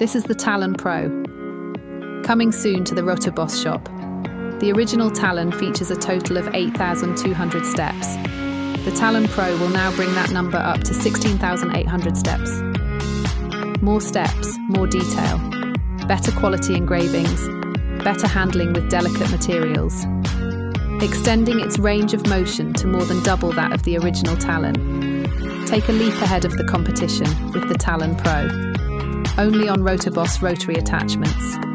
This is the Talon Pro. Coming soon to the Rotoboss shop. The original Talon features a total of 8,200 steps. The Talon Pro will now bring that number up to 16,800 steps. More steps, more detail, better quality engravings, better handling with delicate materials, extending its range of motion to more than double that of the original Talon. Take a leap ahead of the competition with the Talon Pro. Only on Rotoboss rotary attachments.